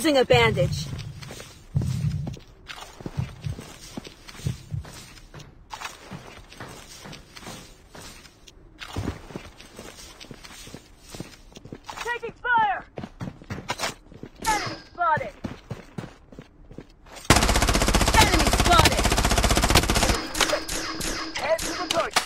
Using a bandage. Taking fire! Enemy spotted! Enemy spotted! Head to the target.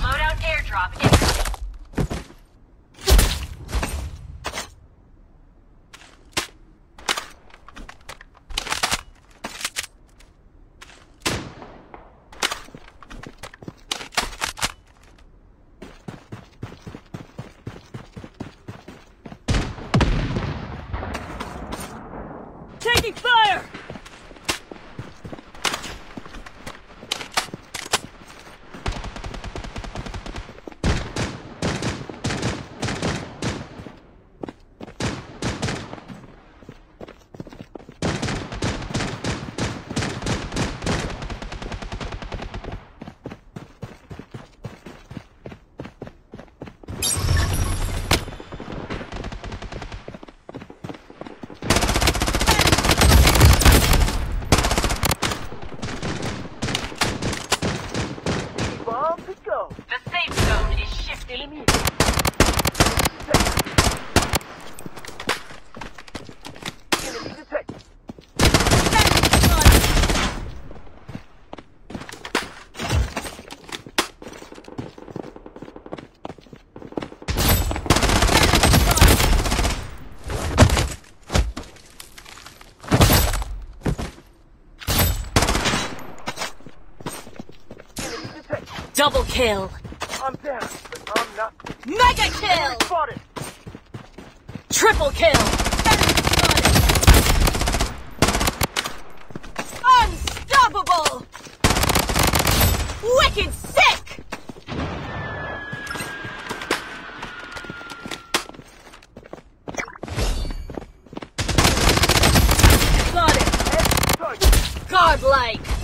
Loadout airdrop incoming. Taking fire! Bomb to go. The safe zone is shifting. Enemy. Enemy detected. Enemy detected. Double kill! I'm down, but I'm not. Mega kill! Spotted. Triple kill! Unstoppable! Wicked sick! Got it! Head to the target. Godlike!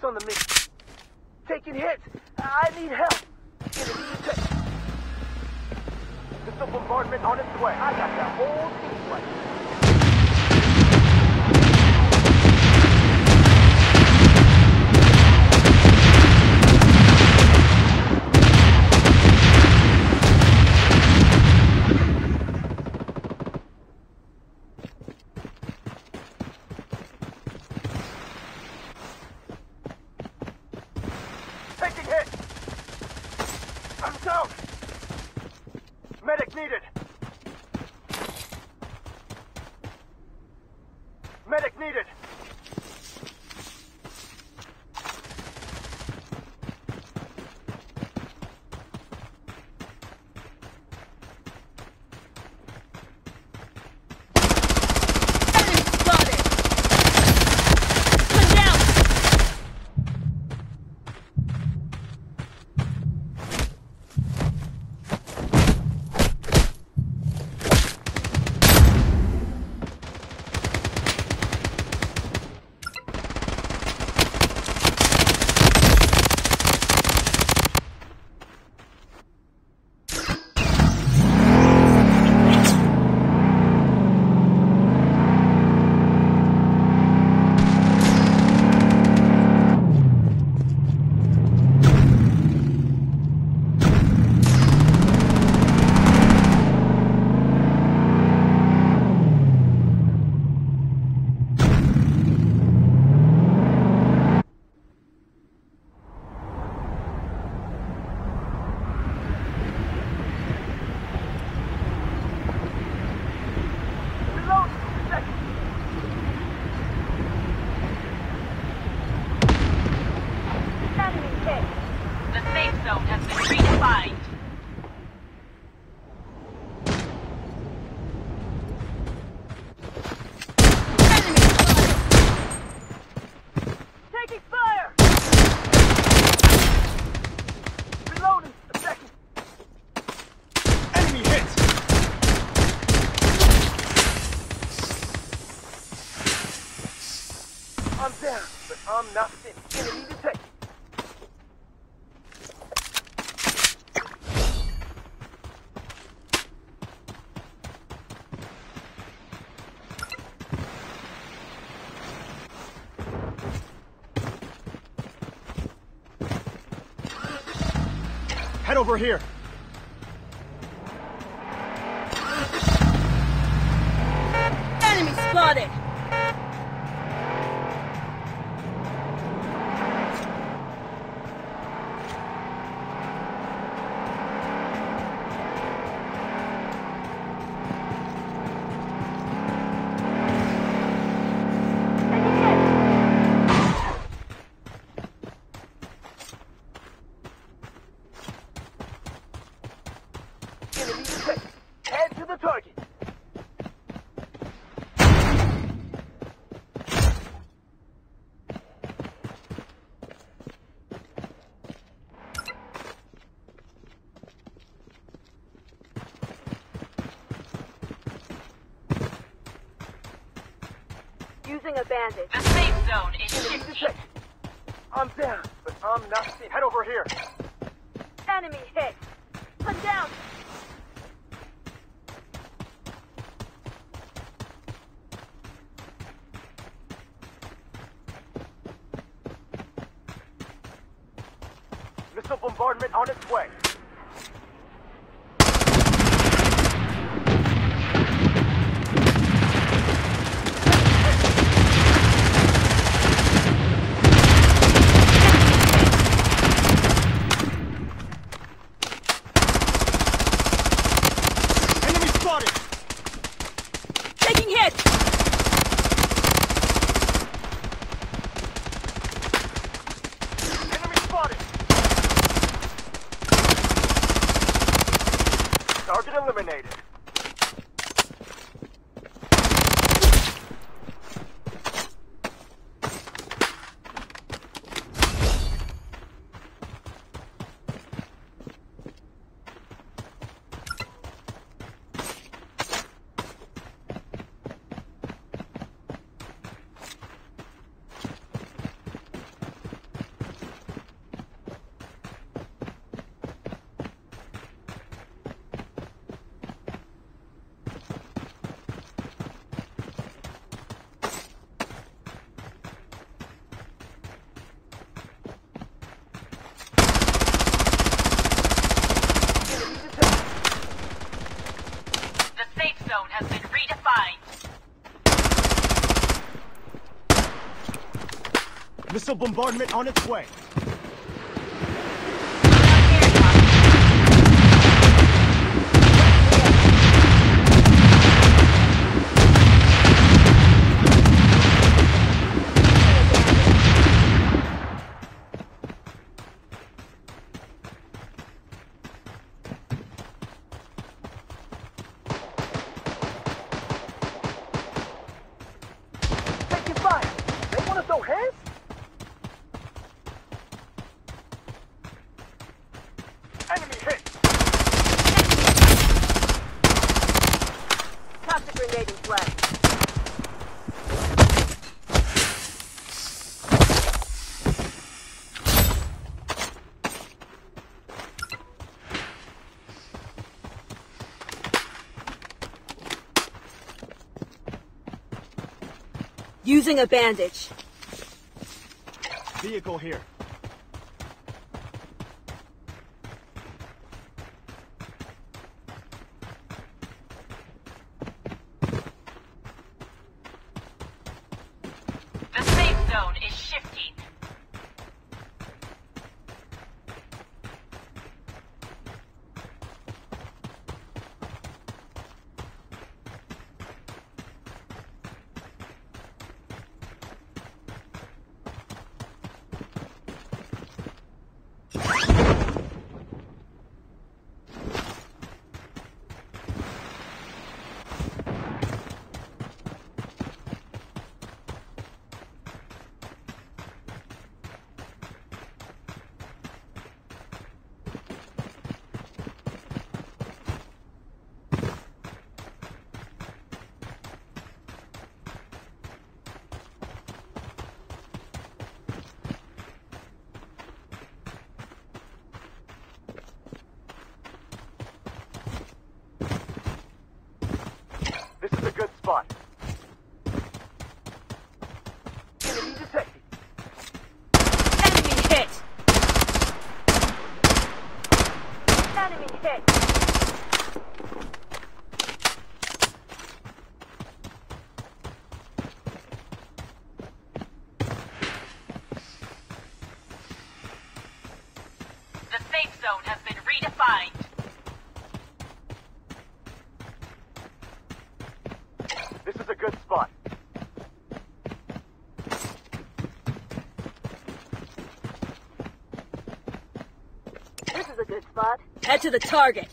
Focus on the mission. Taking hits. I need help. Enemy detected. Missile bombardment on its way. I got that whole sequence. Taking hit. I'm down. Medic needed. Head over here. Enemy spotted! Using a bandage. The safe zone is Enemy shifting. I'm down, but I'm not seen. Head over here. Enemy hit! I'm down! Missile bombardment on its way. Enemy spotted! Taking hit! Enemy spotted! Target eliminated. Zone has been redefined. Missile bombardment on its way. Taking fire. They want to throw hands? Enemy hit. Using a bandage. Vehicle here. The safe zone is shifting. hit. The safe zone has been redefined. This is a good spot. This is a good spot. Head to the target.